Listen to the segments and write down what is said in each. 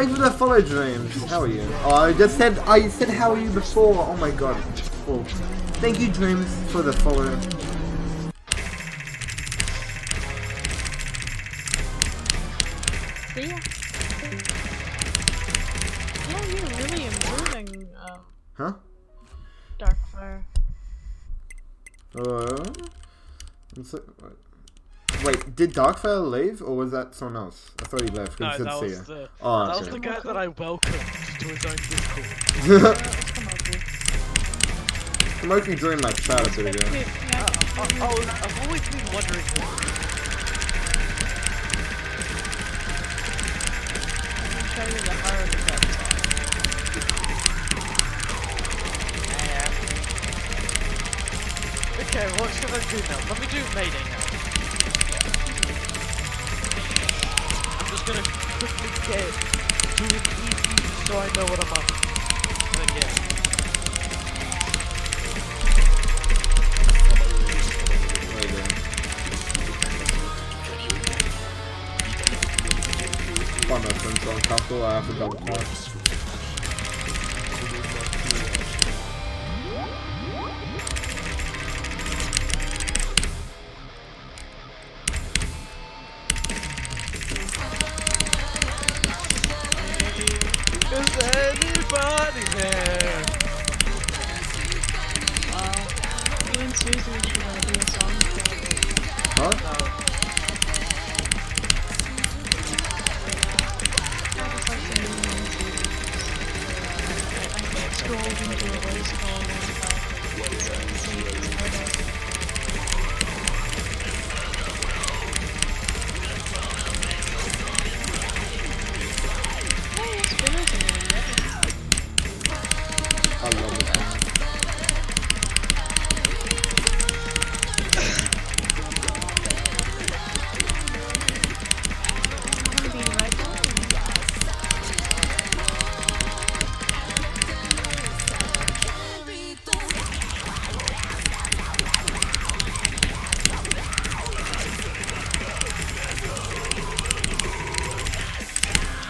Thanks for the follow, Dreams. How are you? Oh, I just said I said how are you before. Oh my god. Well, thank you, Dreams, for the follow. See ya. Yeah, you're really improving, um, Huh? Darkfire. Uh, let's look- wait, did Darkfire leave, or was that someone else? I thought he left. 'cause No, he said that see was ya. the Oh, that was the guy that I welcomed to his own Discord. Let's come over. I'm opening during my chat a bit ago. Wait, yeah, I, I, was- I've always been wondering. show you the hard effects. Okay, what should I do now? Let me do Mayday now. Gonna quickly get do it easy so I know what I'm up. There. Find my friends on couple, I have to double tap. Anybody there?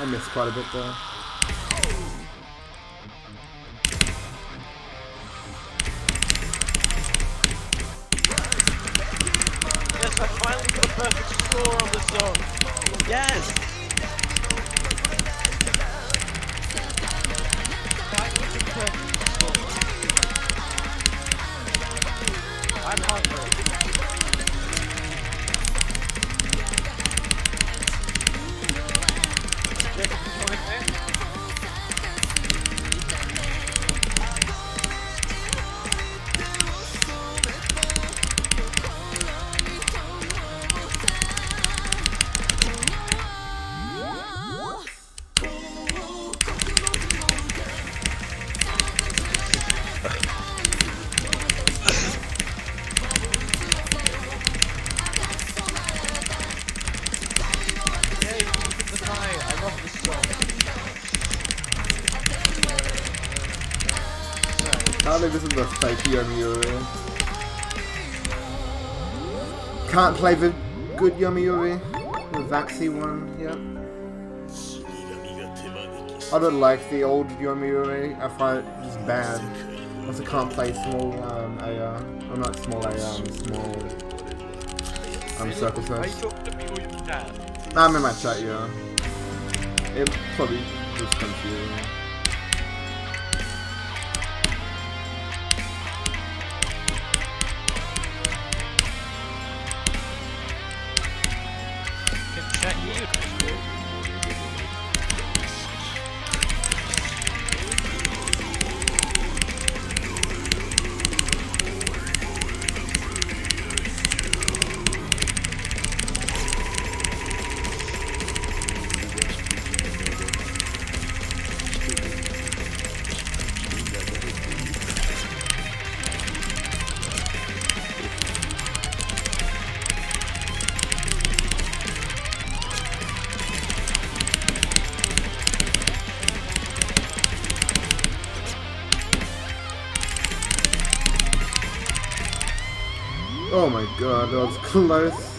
I missed quite a bit there. Yes, I finally got a perfect score on the song. Yes! Apparently this is fake Yomi Yori. Can't play the good Yomi Yori. The Vaxi one, yep. I don't like the old Yomi Yori. I find it just bad. Also can't play small um AR. Not small AR, um, small um dad? Nah, I'm in my chat, yeah. It probably was confusing. God, that was close.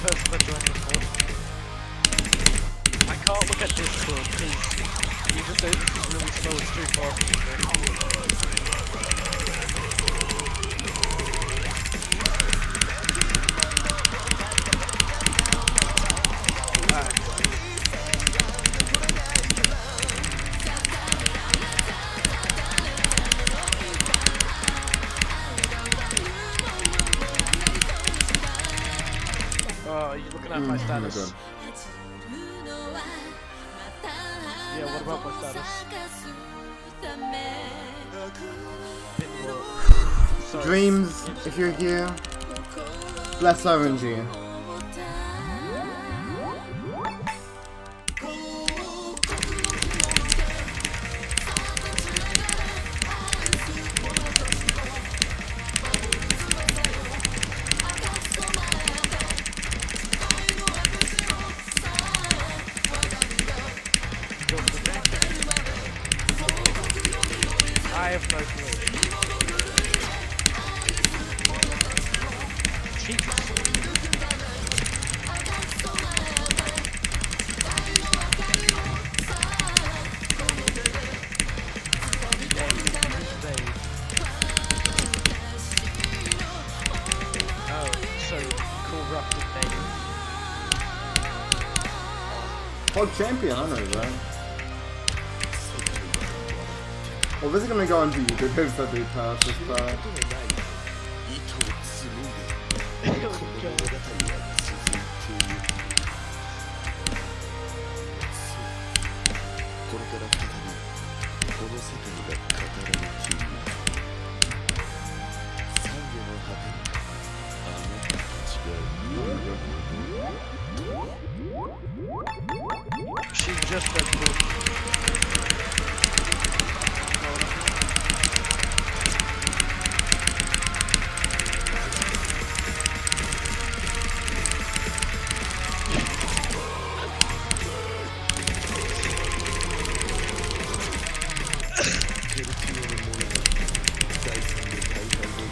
Before? I can't look at this Discord because even though this is really slow, it's too for me. Looking at my my status? god. Yeah, what about my status? Bit more. Sorry. Dreams, if you're here, bless RNG. Hog champion, I know that. Well, this is gonna go into YouTube if I do pass this part. She just got cool.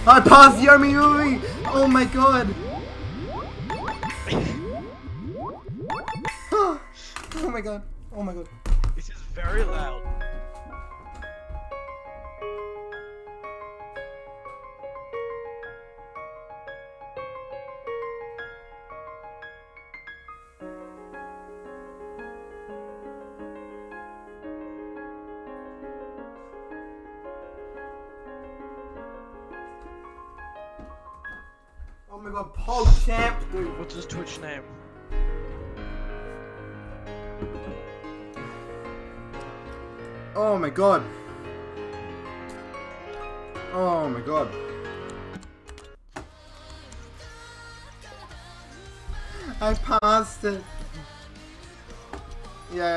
Ah, I passed Yomi Oh my god! oh my god! Oh my god! This is very loud. God, Pog champ, dude! What's his Twitch name? Oh my god! Oh my god! I passed it! Yeah.